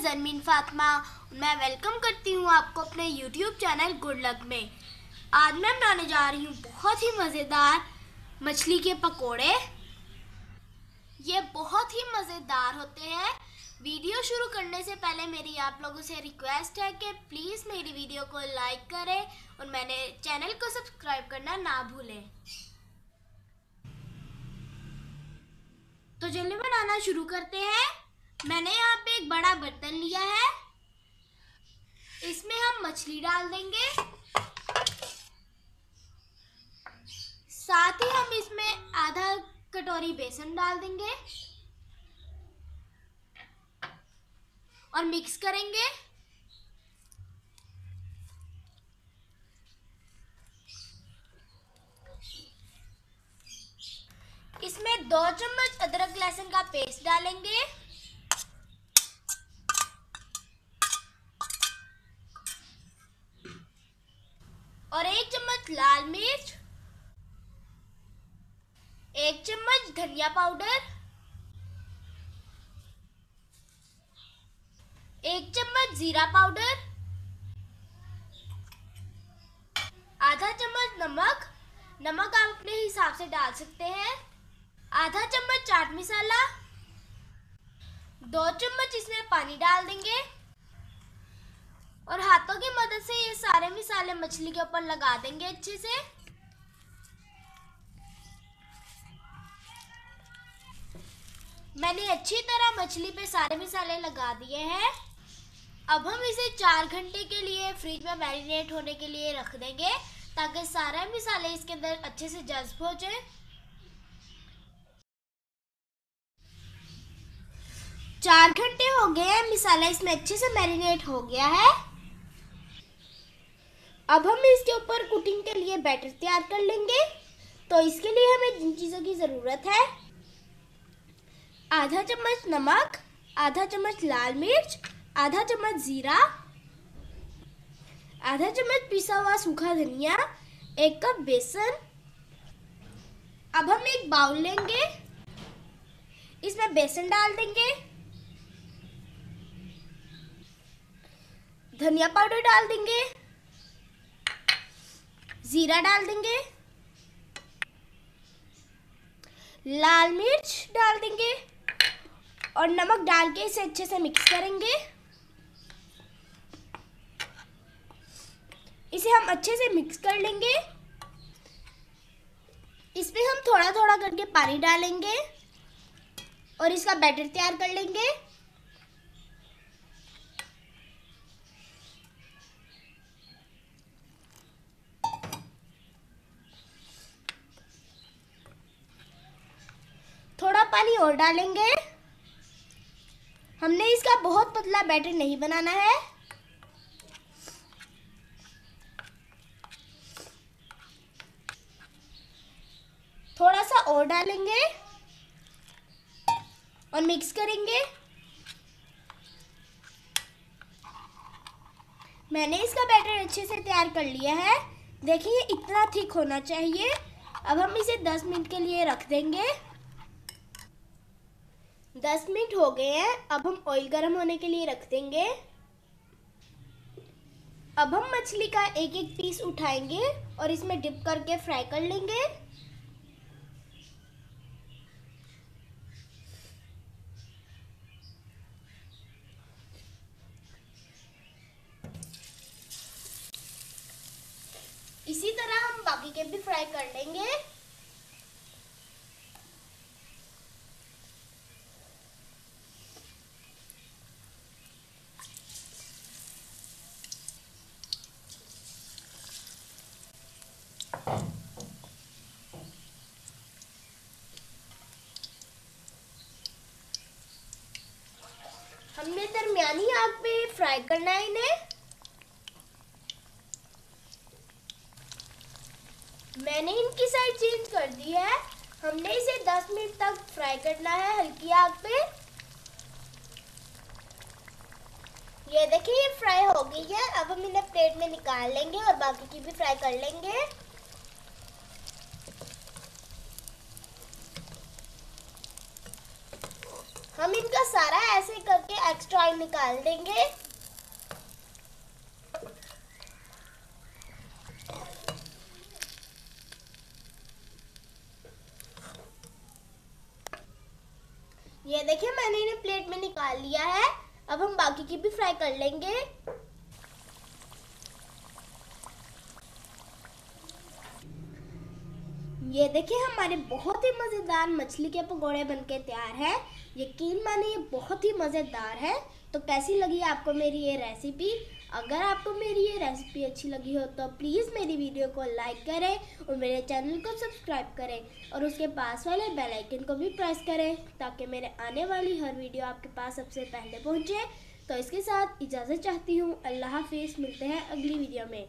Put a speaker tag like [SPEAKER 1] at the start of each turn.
[SPEAKER 1] जरमीन फातमा। मैं वेलकम करती हूँ आपको अपने यूट्यूब चैनल गुड लक में। आज मैं बनाने जा रही हूँ बहुत ही मज़ेदार मछली के पकोड़े। ये बहुत ही मज़ेदार होते हैं। वीडियो शुरू करने से पहले मेरी आप लोगों से रिक्वेस्ट है कि प्लीज़ मेरी वीडियो को लाइक करें और मैंने चैनल को सब्सक्राइब करना ना भूलें। तो चलिए बनाना शुरू करते हैं। मैंने यहाँ पे एक बड़ा बर्तन लिया है। इसमें हम मछली डाल देंगे। साथ ही हम इसमें आधा कटोरी बेसन डाल देंगे। और मिक्स करेंगे। इसमें दो चम्मच अदरक लहसुन का पेस्ट डालेंगे और एक चम्मच लाल मिर्च, एक चम्मच धनिया पाउडर, एक चम्मच जीरा पाउडर, आधा चम्मच नमक। नमक आप अपने हिसाब से डाल सकते हैं। आधा चम्मच चाट मसाला, दो चम्मच इसमें पानी डाल देंगे। और हाथों की मदद से ये सारे मिसाले मछली के ऊपर लगा देंगे अच्छे से। मैंने अच्छी तरह मछली पे सारे मिसाले लगा दिए हैं। अब हम इसे चार घंटे के लिए फ्रिज में मैरिनेट होने के लिए रख देंगे, ताकि सारे मिसाले इसके अंदर अच्छे से जज्ब हो जाए। चार घंटे हो गए हैं, मसाला इसमें अच्छे से मैरिनेट हो गया है। अब हम इसके ऊपर कुकिंग के लिए बैटर तैयार कर लेंगे। तो इसके लिए हमें जिन चीज़ों की ज़रूरत है, आधा चम्मच नमक, आधा चम्मच लाल मिर्च, आधा चम्मच ज़ीरा, आधा चम्मच पिसा हुआ सूखा धनिया, एक कप बेसन। अब हम एक बाउल लेंगे। इसमें बेसन डाल देंगे। धनिया पाउडर डाल देंगे। जीरा डाल देंगे। लाल मिर्च डाल देंगे और नमक डाल के इसे अच्छे से मिक्स करेंगे। इसे हम अच्छे से मिक्स कर लेंगे। इसमें हम थोड़ा थोड़ा करके पानी डालेंगे और इसका बैटर तैयार कर लेंगे थोड़ा पानी और डालेंगे। हमने इसका बहुत पतला बैटर नहीं बनाना है। थोड़ा सा और डालेंगे और मिक्स करेंगे। मैंने इसका बैटर अच्छे से तैयार कर लिया है। देखिए, इतना थिक होना चाहिए। अब हम इसे 10 मिनट के लिए रख देंगे। दस मिनट हो गए हैं। अब हम ऑयल गर्म होने के लिए रख देंगे। अब हम मछली का एक एक पीस उठाएँगे और इसमें डिप करके फ्राई कर लेंगे। इसी तरह हम बाकी के भी फ्राई कर लेंगे हमने दरमियानी आग पे फ्राई करना है इन्हें। मैंने इनकी साइड चेंज कर दी है। हमने इसे 10 मिनट तक फ्राई करना है हल्की आग पे। ये देखिए, ये फ्राई हो गई है। अब हम इन्हें प्लेट में निकाल लेंगे और बाकी की भी फ्राई कर लेंगे। हम इनका सारा ऐसे करके एक्स्ट्रा ऑयल निकाल देंगे। ये देखिए, मैंने इन्हें प्लेट में निकाल लिया है। अब हम बाकी की भी फ्राई कर लेंगे। ये देखिए, हमारे बहुत ही मज़ेदार मछली के पकौड़े बनके तैयार हैं। यकीन माने, ये बहुत ही मज़ेदार है। तो कैसी लगी आपको मेरी ये रेसिपी अगर आपको मेरी ये रेसिपी अच्छी लगी हो तो प्लीज़ मेरी वीडियो को लाइक करें और मेरे चैनल को सब्सक्राइब करें और उसके पास वाले बेल आइकन को भी प्रेस करें ताकि मेरे आने वाली हर वीडियो आपके पास सबसे पहले पहुँचे। तो इसके साथ इजाज़त चाहती हूँ। अल्लाह हाफिज़। मिलते हैं अगली वीडियो में।